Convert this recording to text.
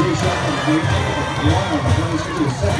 Three seconds, we, we almost.